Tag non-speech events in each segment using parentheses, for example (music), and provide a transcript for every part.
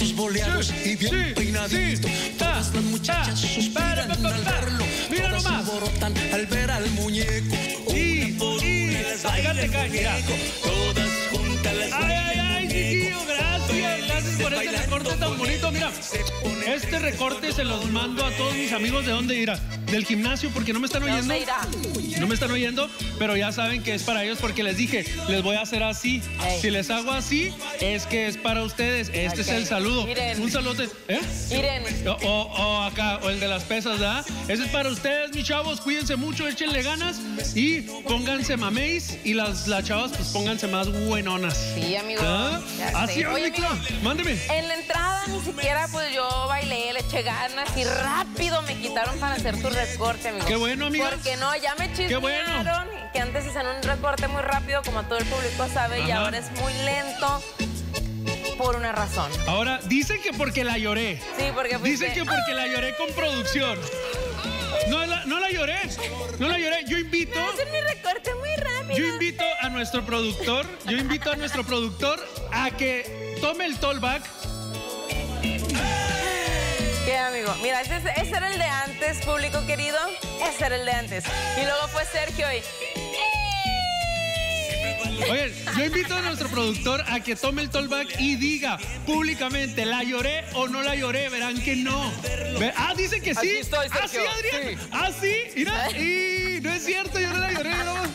zapatos boleados y bien sí, peinadito. sí. Todas las muchachas suspiran al verlo. Mira Todas nomás. alborotan al ver al muñeco. Y, Una por y, una les baila el muñeco. Todas juntas les Ay, baila ay, el ay, muñeco. chiquillo, gracias, por este recorte tan bonito. Mira, este recorte se los mando a todos mis amigos de dónde irá. Del gimnasio, porque no me están ¿De oyendo. No me están oyendo, pero ya saben que es para ellos porque les dije, les voy a hacer así. Si les hago así, es que es para ustedes. Este es Ok. el saludo. Miren. Un saludo. ¿Eh? Miren, O, o- o acá, o el de las pesas, ¿verdad? Ese es para ustedes, mis chavos. Cuídense mucho, échenle ganas y pónganse maméis. Y las, las chavas, pues pónganse más buenonas. sí, amigo. ¿Ah? Así es, Oye, amigo, Mándeme. En la entrada ni siquiera pues yo bailé, le eché ganas y rápido me quitaron para hacer tu recorte, amigo. Qué bueno, amiga. Porque no, ya me chismearon bueno. que antes hacían un recorte muy rápido, como todo el público sabe, y ahora es muy lento por una razón. Ahora, dicen que porque la lloré. Sí, porque fuiste- Dicen que porque la lloré con producción. No la, no la lloré. No la lloré. Yo invito. Hacer mi recorte. Yo invito a nuestro productor, yo invito a nuestro productor a que tome el tollback. ¿Qué, amigo? Mira, ese, ese era el de antes, público querido. Ese era el de antes. Y luego fue Sergio y... Oye, yo invito a nuestro productor a que tome el tollback y diga públicamente, ¿la lloré o no la lloré? Verán que no. Ah, dice que sí. Aquí estoy, ah, sí, Sergio, Adrián. sí. Ah, sí. Mira, y no es cierto, yo no la lloré. Yo nomás,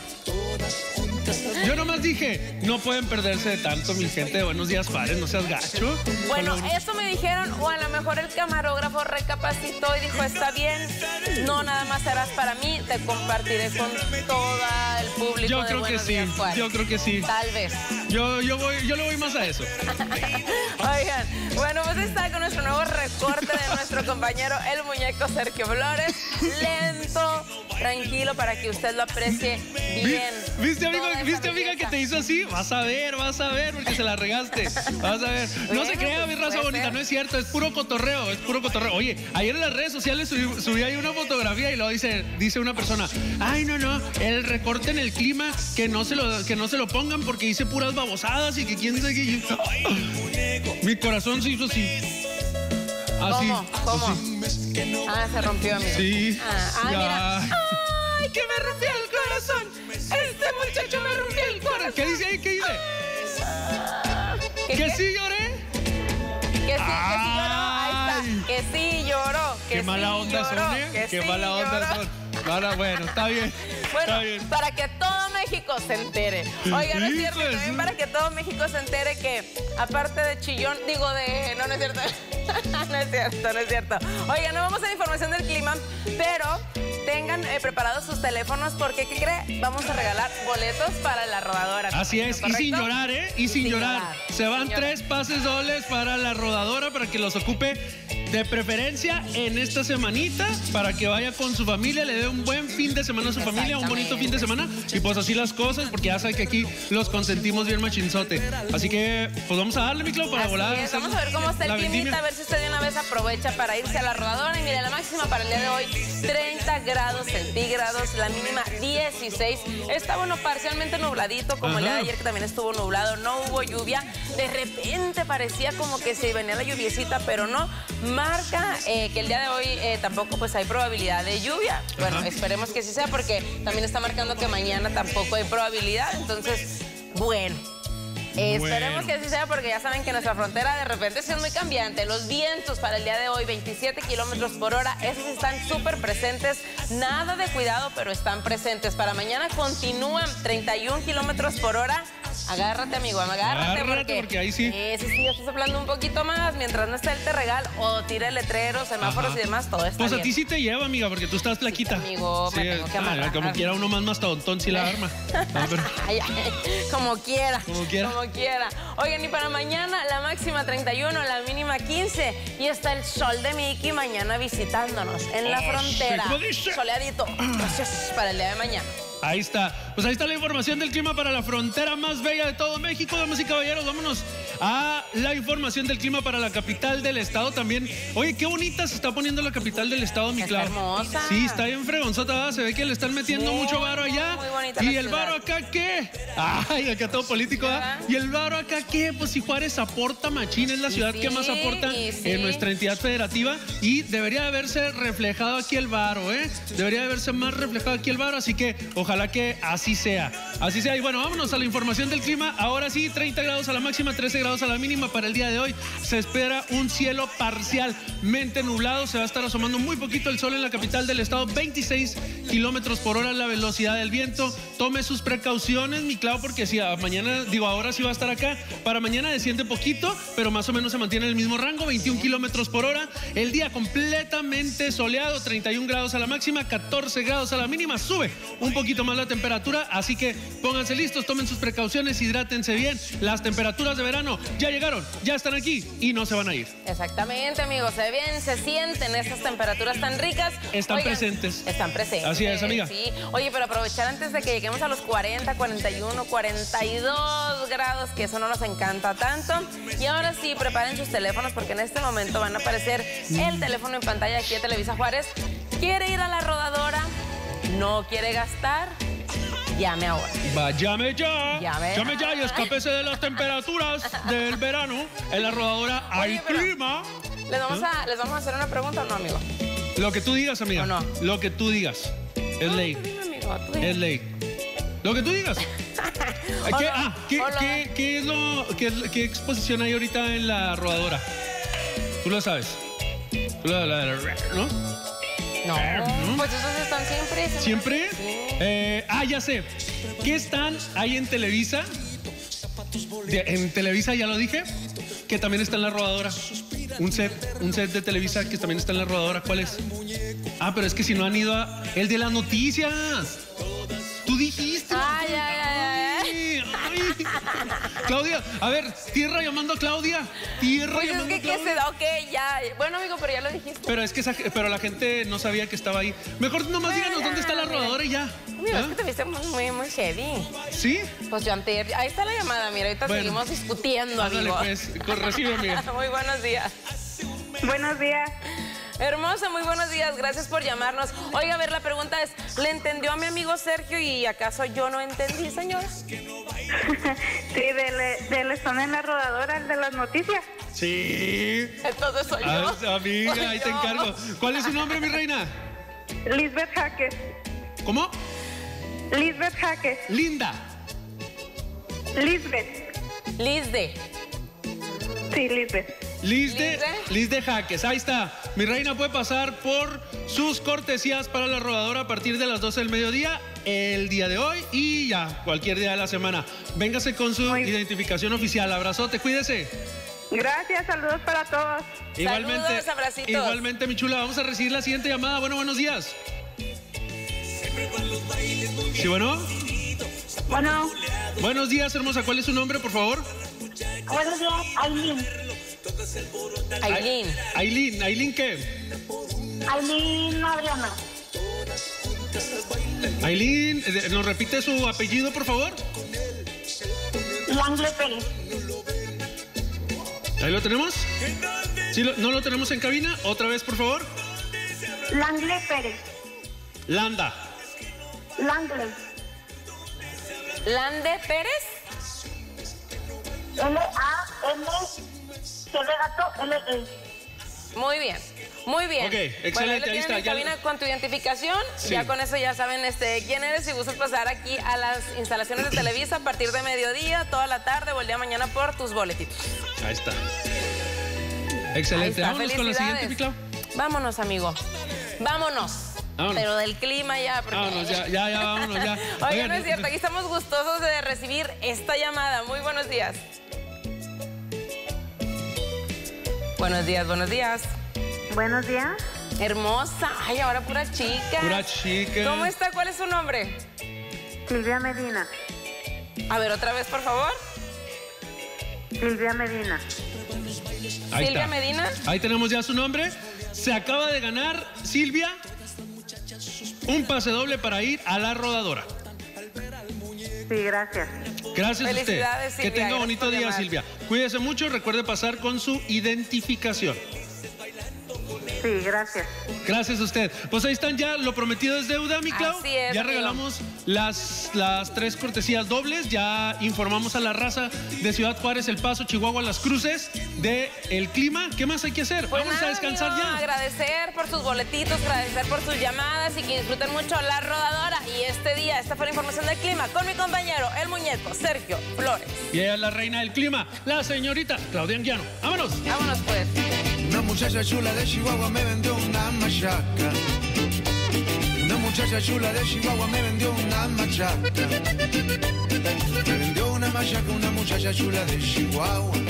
yo nomás dije, no pueden perderse de tanto, mi gente de Buenos Días Padres, no seas gacho. Bueno, eso me dijeron, o a lo mejor el camarógrafo recapacitó y dijo, está bien, no nada más serás para mí, te compartiré con todo el público yo de creo que sí, Días, Juárez". yo creo que sí. Tal vez. Yo, yo, voy, yo le voy más a eso. (laughs) Oigan, bueno, pues está con nuestro nuevo recorte de nuestro compañero el muñeco Sergio Flores. Lento, tranquilo, para que usted lo aprecie bien. Vi- ¿Viste, amigo, ¿viste amiga, que te hizo así? Vas a ver, vas a ver, porque se la regaste. Vas a ver. No se crea, pues mi raza bonita, no es cierto, es puro cotorreo, es puro cotorreo. Oye, ayer en las redes sociales subí, subí ahí una fotografía y luego dice, dice una persona, ay, no, no, el recorte en el clima, que no se lo, que no se lo pongan porque dice puras babosadas y que quién sabe qué. (laughs) Mi corazón se hizo así. Así. ¿Cómo? ¿Cómo? así. Ah, se rompió, amigo. Sí. Ah, ah, mira. ¡Ay, que me rompió el corazón! Este muchacho me rompió el corazón. ¿Qué dice ahí? ¿Qué dice? ¿Qué, ¿Que sí lloré? Que sí, que sí lloró. Ahí Ay. está. Que sí lloró. Que Qué sí mala onda lloró, son, ¿eh? que Qué sí mala onda lloró. son. Ahora, bueno, está bien. Bueno, para que todo México se entere. Oiga, no es cierto, también para que todo México se entere que, aparte de chillón, digo de. No, no es cierto. (laughs) no es cierto, no es cierto. Oiga, no vamos a la información del clima, pero tengan eh, preparados sus teléfonos porque, ¿qué cree? Vamos a regalar boletos para la rodadora. Así es, y sin llorar, ¿eh? Y, sin, llorar. Se van tres pases dobles para la rodadora para que los ocupe de preferencia en esta semanita, para que vaya con su familia, le dé un buen fin de semana a su familia, un bonito fin de semana. Y pues así las cosas, porque ya sabe que aquí los consentimos bien machinzote. Así que, pues vamos a darle, mi Clau, para Así volar. es, Vamos a ver cómo está el climita, a ver si usted de una vez aprovecha para irse a la rodadora. Y mire, la máxima para el día de hoy, 30 grados centígrados, la mínima 16. Está bueno, parcialmente nubladito, como el día de ayer que también estuvo nublado, no hubo lluvia. De repente parecía como que se venía la lluviecita, pero no. Marca eh, que el día de hoy eh, tampoco pues hay probabilidad de lluvia. Bueno, Ajá. esperemos que sí sea porque también está marcando que mañana tampoco hay probabilidad. Entonces, bueno. Eh, Bueno. Esperemos que así sea porque ya saben que nuestra frontera de repente es muy cambiante. Los vientos para el día de hoy, 27 kilómetros por hora, esos están súper presentes. Nada de cuidado, pero están presentes. Para mañana continúan 31 kilómetros por hora. Agárrate, amigo, agárrate, Agárrate, porque, porque ahí sí. Ese sí, ya estás hablando un poquito más. Mientras no esté el terregal o tire letreros, semáforos Ajá. y demás, todo está Pues a ti sí te lleva, amiga, porque tú estás plaquita. amigo, me tengo que ah, amarrar. Como quiera uno más mastodontón si la (laughs) arma. Ah, pero- Ay, ay, como quiera. Como quiera. Como quiera. Oigan, y para mañana la máxima 31, la mínima 15. Y está el sol de Mickey mañana visitándonos en la Oh, sí, frontera. ¿cómo dice? Soleadito. Gracias para el día de mañana. Ahí está. Pues ahí está la información del clima para la frontera más bella de todo México, damas y caballeros. Vámonos a la información del clima para la capital del estado también. Oye, qué bonita se está poniendo la capital del estado, mi hermosa. Sí, está bien fregonzota. ¿verdad? Se ve que le están metiendo mucho varo allá. muy bonita ¿Y el varo acá qué? Ay, acá todo político, ¿verdad? ¿Y el varo acá qué? Pues si Juárez aporta machín, es la ciudad que más aporta sí. en nuestra entidad federativa y debería de haberse reflejado aquí el varo, ¿eh? Debería de haberse más reflejado aquí el varo, así que ojalá que así sea. Así sea. Y bueno, vámonos a la información del clima. Ahora sí, 30 grados a la máxima, 13 grados a la mínima para el día de hoy. Se espera un cielo parcialmente nublado. Se va a estar asomando muy poquito el sol en la capital del estado. 26 kilómetros por hora la velocidad del viento. Tome sus precauciones, mi Clau, porque si mañana, digo, ahora sí va a estar acá. Para mañana desciende poquito, pero más o menos se mantiene en el mismo rango, 21 kilómetros por hora. El día completamente soleado, 31 grados a la máxima, 14 grados a la mínima. Sube un poquito más la temperatura, así que pónganse listos, tomen sus precauciones, hidrátense bien. Las temperaturas de verano ya llegaron, ya están aquí y no se van a ir. Exactamente, amigos. Se ve bien, se sienten estas temperaturas tan ricas. Están presentes. Están presentes. Así es, amiga. Sí. Oye, pero aprovechar antes de que lleguemos a los 40, 41, 42 grados, que eso no nos encanta tanto. Y ahora sí, preparen sus teléfonos porque en este momento van a aparecer el teléfono en pantalla aquí de Televisa Juárez. ¿Quiere ir a la rodadora? ¿No quiere gastar? Llame ahora. Va, llame ya, Llame. llame ya y escápese de las temperaturas del verano. En la rodadora hay pero- clima. ¿Les vamos, a, ¿Les vamos a hacer una pregunta o no, amigo? Lo que tú digas, amiga. ¿O no? Lo que tú digas. Es ley. Dime, amigo. Es ley. Lo que tú digas. (laughs) ¿Qué, ah, ¿qué, qué- qué es lo, qué, es- qué exposición hay ahorita en la rodadora? Tú lo sabes. Tú la- ¿No? No, pues esos están siempre. ¿Siempre? Sí. Eh, ah, ya sé. ¿Qué están ahí en Televisa? De- en Televisa ya lo dije, que también está en la rodadora. Un set, un set de Televisa que también está en la rodadora. ¿Cuál es? Ah, pero es que si no han ido a... El de las noticias. Tú dijiste. Claudia, a ver, tierra llamando a Claudia. Tierra Pues es llamando que, a ¿qué Claudia. se da? Ok, ya. Bueno, amigo, pero ya lo dijiste. Pero es que esa- pero la gente no sabía que estaba ahí. Mejor nomás Bueno, díganos ya, dónde está la mira. rodadora y ya. Amigo, es ¿Ah? que te viste muy, muy, heavy. ¿Sí? Pues yo antes, ahí está la llamada, mira, ahorita Bueno. seguimos discutiendo, Ándale, amigo. pues, pues, recibe, amiga. (laughs) muy buenos días. Buenos días. Hermosa, muy buenos días, gracias por llamarnos. Oiga, a ver, la pregunta es, ¿le entendió a mi amigo Sergio y acaso yo no entendí, señora? (laughs) Sí, del, del están en la rodadora, el de las noticias. Sí. Entonces soy Ah, yo. amiga, Soy ahí te encargo. ¿Cuál es su nombre, mi reina? Lisbeth Jaques. ¿Cómo? Lisbeth Jaques. Linda. Lisbeth. Lizde. Sí, Lisbeth. Liz de, Liz de- Liz de Jaques, ahí está. Mi reina puede pasar por sus cortesías para la rodadora a partir de las 12 del mediodía el día de hoy y ya, cualquier día de la semana. Véngase con su Muy bien. identificación oficial. Abrazote, cuídese. Gracias, saludos para todos. Saludos, abracitos. igualmente, mi chula. Vamos a recibir la siguiente llamada. Bueno, buenos días. Sí, bueno. Bueno, Buenos días, hermosa. ¿Cuál es su nombre, por favor? buenos días, Aileen. Aileen. Aileen. ¿Aileen qué? Aileen Adriana. Aileen, eh, ¿nos repite su apellido, por favor? Langle Pérez. ¿Ahí lo tenemos? ¿Sí lo- ¿No lo tenemos en cabina? Otra vez, por favor. Langle Pérez. Landa. Langle. Lande Pérez. L-A-N. C de gato, L-E. Muy bien. Muy bien. Ok, Bueno, ahí excelente, lo ahí está, en ya cabina lo- con tu identificación. Sí. Ya con eso ya saben este, quién eres. Si gustas pasar aquí a las instalaciones de Televisa a partir de mediodía, toda la tarde o el día de mañana por tus boletitos. Ahí está. Ahí Excelente. está, Vámonos con la siguiente, Clau. Vámonos, amigo. Vámonos. Vámonos. Pero del clima ya. porque- Vámonos, ya, ya, ya, vámonos, ya. (laughs) Oigan, no es cierto. Aquí estamos gustosos de recibir esta llamada. Muy buenos días. Buenos días, buenos días. Buenos días. Hermosa. Ay, ahora pura chica. Pura chica. ¿Cómo está? ¿Cuál es su nombre? Silvia Medina. A ver, otra vez, por favor. Silvia Medina. Ahí Silvia está. Medina. Ahí tenemos ya su nombre. Se acaba de ganar, Silvia, un pase doble para ir a la rodadora. Sí, gracias. Gracias a usted. Felicidades, Que Silvia, tenga bonito día, llamar. Silvia. Cuídese mucho, recuerde pasar con su identificación. Sí, gracias. Gracias a usted. Pues ahí están ya, lo prometido es deuda, mi Clau. Así es, ya amigo. regalamos las, las tres cortesías dobles, ya informamos a la raza de Ciudad Juárez, El Paso, Chihuahua, Las Cruces, de el clima. ¿Qué más hay que hacer? Pues Vamos a descansar amigo, ya. Agradecer por sus boletitos, agradecer por sus llamadas y que disfruten mucho la rodadora. Y este día, esta fue la información del clima con mi compañero, el muñeco Sergio Flores. Y ella es la reina del clima, la señorita Claudia Anguiano. ¡Vámonos! Vámonos pues. Una muchacha chula de Chihuahua me vendió una machaca. Una muchacha chula de Chihuahua me vendió una machaca. Me vendió una machaca una muchacha chula de Chihuahua.